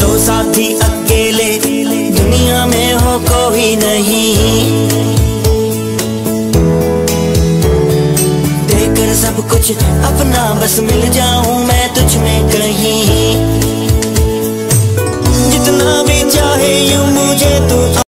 दो साथी अकेले, दुनिया में हो कोई नहीं। देकर सब कुछ अपना बस मिल जाऊँ मैं तुझ में कहीं।